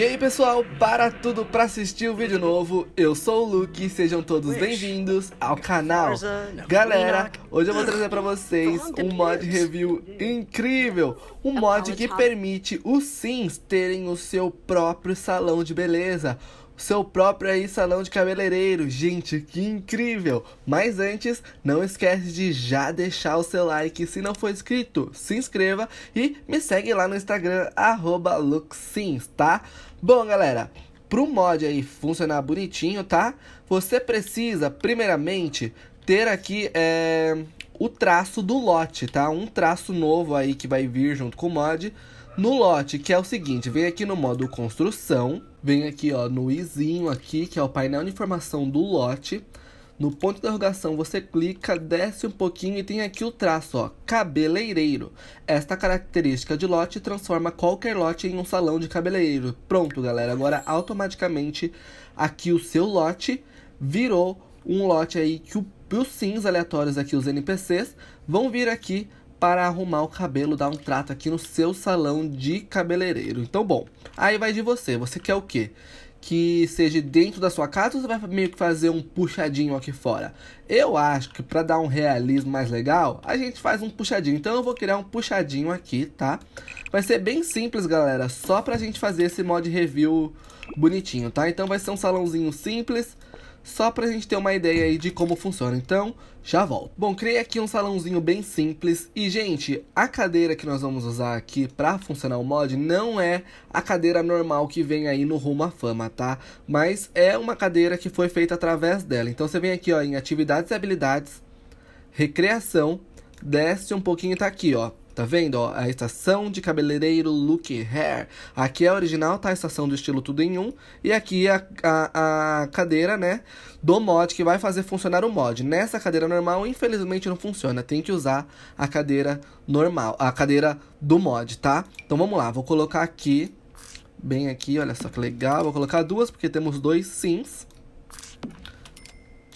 E aí pessoal, para tudo para assistir o um vídeo novo, eu sou o Luke, sejam todos bem-vindos ao canal. Galera, hoje eu vou trazer para vocês um mod review incrível, um mod que permite os Sims terem o seu próprio salão de beleza, seu próprio aí salão de cabeleireiro. Gente, que incrível! Mas antes, não esquece de já deixar o seu like. Se não for inscrito, se inscreva e me segue lá no Instagram, LuxSims, tá? Bom, galera, pro mod aí funcionar bonitinho, tá? Você precisa, primeiramente, ter aqui é, o traço do lote, tá? Um traço novo aí que vai vir junto com o mod no lote, que é o seguinte, vem aqui no modo construção, vem aqui ó no izinho aqui, que é o painel de informação do lote. No ponto de interrogação você clica, desce um pouquinho e tem aqui o traço, ó, cabeleireiro. Esta característica de lote transforma qualquer lote em um salão de cabeleireiro. Pronto, galera, agora automaticamente aqui o seu lote virou um lote aí que o, os sims aleatórios aqui, os NPCs, vão vir aqui para arrumar o cabelo, dar um trato aqui no seu salão de cabeleireiro. Então, bom, aí vai de você. Você quer o quê? Que seja dentro da sua casa ou você vai meio que fazer um puxadinho aqui fora? Eu acho que para dar um realismo mais legal, a gente faz um puxadinho. Então eu vou criar um puxadinho aqui, tá? Vai ser bem simples, galera, só pra gente fazer esse mod review bonitinho, tá? Então vai ser um salãozinho simples, só pra gente ter uma ideia aí de como funciona. Então, já volto. Bom, criei aqui um salãozinho bem simples. E, gente, a cadeira que nós vamos usar aqui pra funcionar o mod não é a cadeira normal que vem aí no Rumo à Fama, tá? Mas é uma cadeira que foi feita através dela. Então, você vem aqui, ó, em Atividades e Habilidades, Recreação, desce um pouquinho e tá aqui, ó. Tá vendo, ó? A estação de cabeleireiro Look Hair. Aqui é a original, tá? A estação do estilo tudo em um. E aqui a, a, a cadeira, né? Do mod que vai fazer funcionar o mod. Nessa cadeira normal, infelizmente não funciona. Tem que usar a cadeira normal, a cadeira do mod, tá? Então vamos lá, vou colocar aqui, bem aqui, olha só que legal. Vou colocar duas porque temos dois sims.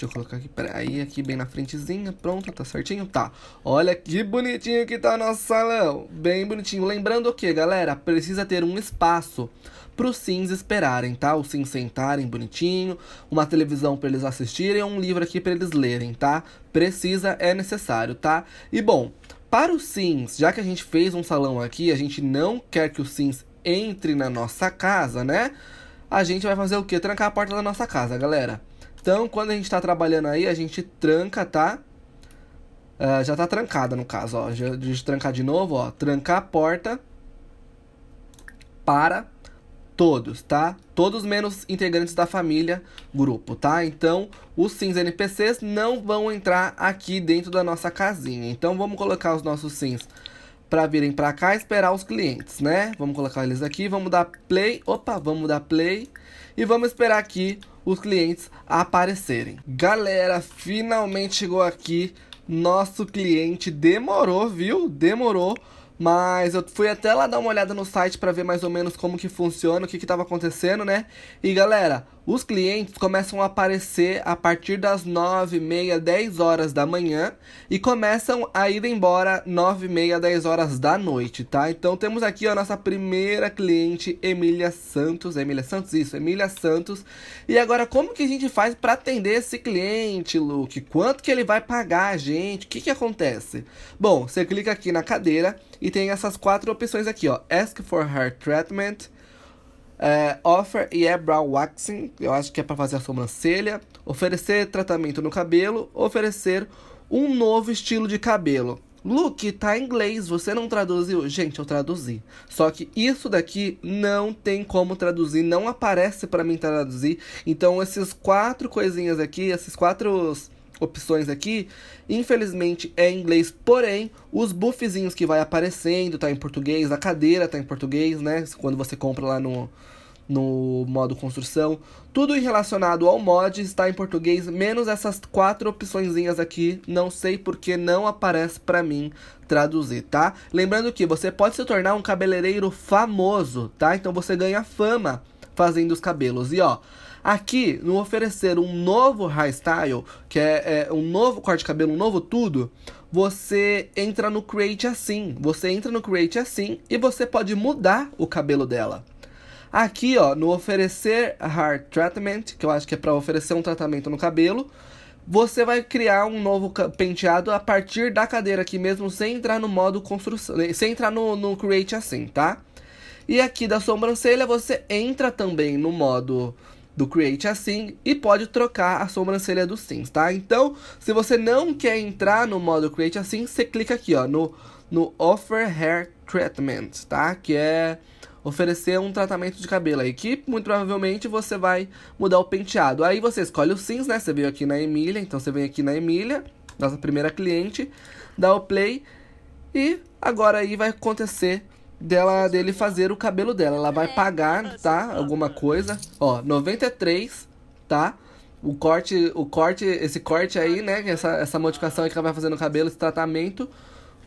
Deixa eu colocar aqui, peraí, aqui bem na frentezinha, pronto, tá certinho? Tá, olha que bonitinho que tá o nosso salão, bem bonitinho. Lembrando o que, galera? Precisa ter um espaço para os sims esperarem, tá? Os sims sentarem bonitinho, uma televisão para eles assistirem, um livro aqui para eles lerem, tá? Precisa, é necessário, tá? E bom, para os sims, já que a gente fez um salão aqui, a gente não quer que os sims entrem na nossa casa, né? A gente vai fazer o quê? Trancar a porta da nossa casa, galera. Então, quando a gente está trabalhando aí, a gente tranca, tá? Uh, já tá trancada, no caso, ó. Deixa eu trancar de novo, ó. Trancar a porta para todos, tá? Todos menos integrantes da família, grupo, tá? Então, os sims NPCs não vão entrar aqui dentro da nossa casinha. Então, vamos colocar os nossos sims para virem para cá esperar os clientes, né? Vamos colocar eles aqui, vamos dar play. Opa, vamos dar play e vamos esperar aqui os clientes aparecerem. Galera, finalmente chegou aqui nosso cliente. Demorou, viu? Demorou. Mas eu fui até lá dar uma olhada no site para ver mais ou menos como que funciona, o que que tava acontecendo, né? E galera, os clientes começam a aparecer a partir das 9, meia, 10 horas da manhã e começam a ir embora 9, meia, 10 horas da noite, tá? Então temos aqui a nossa primeira cliente, Emília Santos. Emília Santos, isso, Emília Santos. E agora, como que a gente faz para atender esse cliente, Luke? Quanto que ele vai pagar a gente? O que que acontece? Bom, você clica aqui na cadeira e tem essas quatro opções aqui, ó. Ask for hair treatment, é, offer e é waxing, eu acho que é para fazer a sobrancelha. Oferecer tratamento no cabelo. Oferecer um novo estilo de cabelo. Luke, tá em inglês, você não traduziu? Gente, eu traduzi. Só que isso daqui não tem como traduzir, não aparece para mim traduzir. Então, esses quatro coisinhas aqui, esses quatro opções aqui, infelizmente é em inglês, porém, os buffzinhos que vai aparecendo tá em português, a cadeira tá em português, né? Quando você compra lá no, no modo construção, tudo relacionado ao mod está em português, menos essas quatro opçõezinhas aqui, não sei porque não aparece para mim traduzir, tá? Lembrando que você pode se tornar um cabeleireiro famoso, tá? Então você ganha fama fazendo os cabelos. E ó, Aqui, no oferecer um novo hairstyle, que é, é um novo corte de cabelo, um novo tudo, você entra no Create assim. Você entra no Create assim e você pode mudar o cabelo dela. Aqui, ó, no oferecer hair treatment, que eu acho que é para oferecer um tratamento no cabelo, você vai criar um novo penteado a partir da cadeira aqui mesmo, sem entrar no modo construção, sem entrar no, no create assim, tá? E aqui da sobrancelha você entra também no modo do Create assim e pode trocar a sobrancelha do Sims, tá? Então, se você não quer entrar no modo Create assim, você clica aqui, ó, no, no Offer Hair Treatment, tá? Que é oferecer um tratamento de cabelo aí, que muito provavelmente você vai mudar o penteado. Aí você escolhe o Sims, né? Você veio aqui na Emília, então você vem aqui na Emília, nossa primeira cliente, dá o play e agora aí vai acontecer dela dele fazer o cabelo dela. Ela vai pagar, tá? Alguma coisa. Ó, 93, tá? O corte, o corte, esse corte aí, né? Essa, essa modificação que ela vai fazer no cabelo, esse tratamento,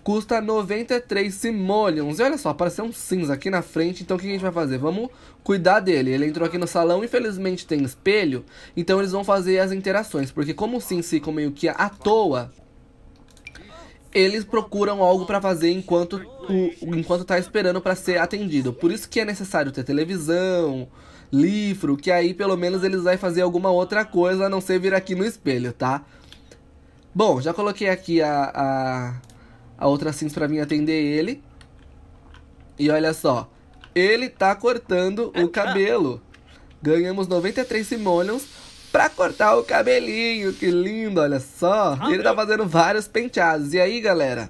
custa 93 simoleons. E olha só, apareceu um cinza aqui na frente, então o que a gente vai fazer? Vamos cuidar dele. Ele entrou aqui no salão, infelizmente tem espelho, então eles vão fazer as interações. Porque como o Sims ficam meio que à toa, eles procuram algo para fazer enquanto o, enquanto tá esperando para ser atendido. Por isso que é necessário ter televisão, livro, que aí pelo menos eles vão fazer alguma outra coisa a não ser vir aqui no espelho, tá? Bom, já coloquei aqui a, a, a outra Sims pra vir atender ele. E olha só, ele tá cortando o cabelo. Ganhamos 93 simoleons pra cortar o cabelinho. Que lindo, olha só. Ele tá fazendo vários penteados. E aí, galera,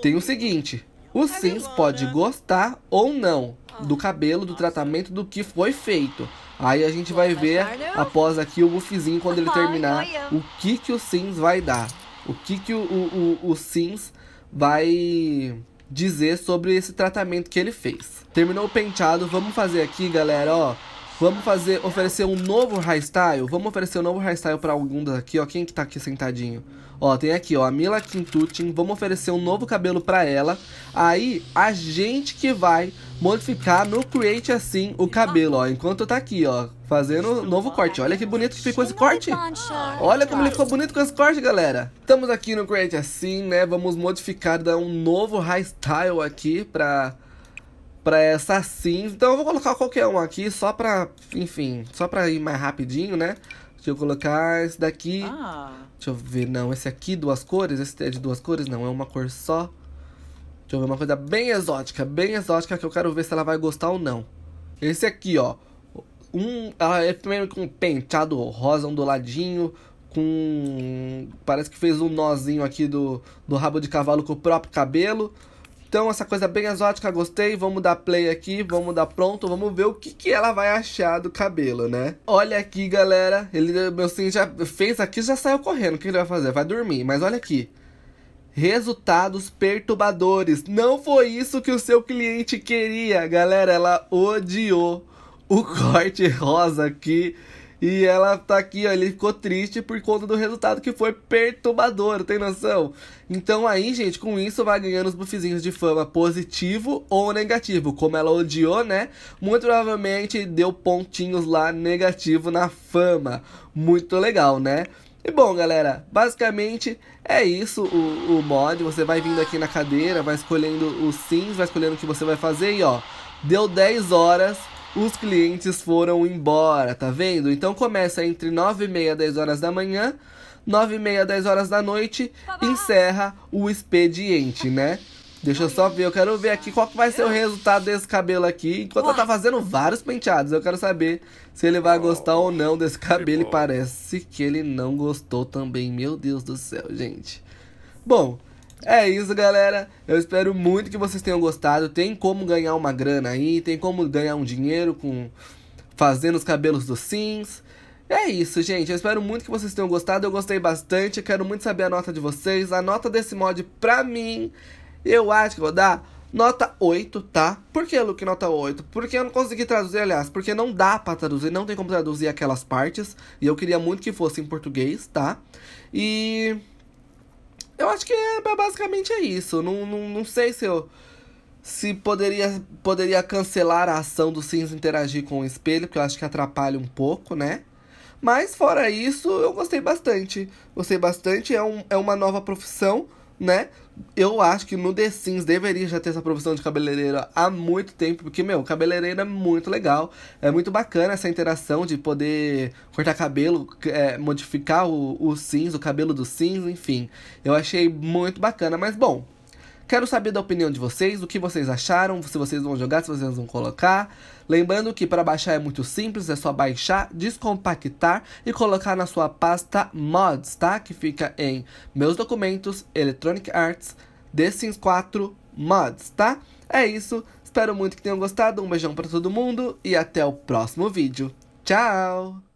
tem o seguinte. O Sims pode gostar ou não do cabelo, do tratamento, do que foi feito. Aí a gente vai ver, após aqui o buffzinho, quando ele terminar, o que que o Sims vai dar. O que que o, o, o, o Sims vai dizer sobre esse tratamento que ele fez. Terminou o penteado, vamos fazer aqui, galera, ó. Vamos fazer, oferecer um novo hairstyle. Vamos oferecer um novo hairstyle para algum daqui, ó. Quem que tá aqui sentadinho? Ó, tem aqui, ó, a Mila Quintutin. Vamos oferecer um novo cabelo para ela. Aí, a gente que vai modificar no Create assim o cabelo, ó. Enquanto tá aqui, ó, fazendo novo corte. Olha que bonito que ficou esse corte. Olha como ele ficou bonito com esse corte, galera. Estamos aqui no Create assim, né? Vamos modificar, dar um novo hairstyle aqui pra para essa sim. Então eu vou colocar qualquer um aqui só pra, enfim, só pra ir mais rapidinho, né? Deixa eu colocar esse daqui. Ah. Deixa eu ver, não, esse aqui duas cores, esse é de duas cores, não, é uma cor só. Deixa eu ver uma coisa bem exótica, bem exótica que eu quero ver se ela vai gostar ou não. Esse aqui, ó. Um, ela é primeiro com um penteado rosa onduladinho, com parece que fez um nozinho aqui do, do rabo de cavalo com o próprio cabelo. Então, essa coisa bem exótica, gostei. Vamos dar play aqui, vamos dar pronto. Vamos ver o que, que ela vai achar do cabelo, né? Olha aqui, galera. Ele, meu sim, já fez aqui, já saiu correndo. O que ele vai fazer? Vai dormir. Mas olha aqui. Resultados perturbadores. Não foi isso que o seu cliente queria, galera. Ela odiou o corte rosa aqui e ela tá aqui, ó, ele ficou triste por conta do resultado que foi perturbador, tem noção? Então aí, gente, com isso vai ganhando os buffzinhos de fama positivo ou negativo. Como ela odiou, né? Muito provavelmente deu pontinhos lá negativo na fama. Muito legal, né? E bom, galera, basicamente é isso o, o mod. Você vai vindo aqui na cadeira, vai escolhendo os sims, vai escolhendo o que você vai fazer e ó, deu 10 horas os clientes foram embora, tá vendo? Então começa entre 9 e meia, 10 horas da manhã, 9 e meia, 10 horas da noite, encerra o expediente, né? Deixa eu só ver, eu quero ver aqui qual que vai ser o resultado desse cabelo aqui. Enquanto eu tá fazendo vários penteados, eu quero saber se ele vai gostar ou não desse cabelo. E parece que ele não gostou também, meu Deus do céu, gente. Bom, é isso, galera. Eu espero muito que vocês tenham gostado. Tem como ganhar uma grana aí, tem como ganhar um dinheiro com fazendo os cabelos dos Sims. É isso, gente. Eu espero muito que vocês tenham gostado. Eu gostei bastante. Eu quero muito saber a nota de vocês. A nota desse mod, pra mim, eu acho que vou dar nota 8, tá? Por que, Luke, nota 8? Porque eu não consegui traduzir, aliás, porque não dá pra traduzir, não tem como traduzir aquelas partes. E eu queria muito que fosse em português, tá? E eu acho que é, basicamente é isso. Não, não, não sei se eu. Se poderia, poderia cancelar a ação do Sims interagir com o espelho, que eu acho que atrapalha um pouco, né? Mas fora isso, eu gostei bastante. Gostei bastante. É, um, é uma nova profissão né? Eu acho que no The Sims deveria já ter essa profissão de cabeleireira há muito tempo, porque, meu, cabeleireiro é muito legal. É muito bacana essa interação de poder cortar cabelo, é, modificar o, o Sims, o cabelo do Sims, enfim. Eu achei muito bacana, mas bom, Quero saber da opinião de vocês, o que vocês acharam, se vocês vão jogar, se vocês vão colocar. Lembrando que para baixar é muito simples, é só baixar, descompactar e colocar na sua pasta mods, tá? Que fica em meus documentos, Electronic Arts, The Sims 4 mods, tá? É isso, espero muito que tenham gostado, um beijão para todo mundo e até o próximo vídeo. Tchau!